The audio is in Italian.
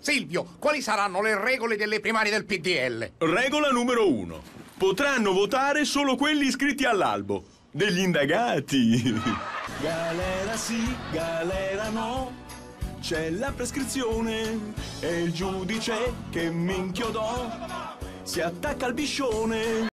Silvio, quali saranno le regole delle primarie del PDL? Regola numero uno. Potranno votare solo quelli iscritti all'albo. Degli indagati. Galera sì, galera no. C'è la prescrizione e il giudice che mi inchiodò. Si attacca al biscione.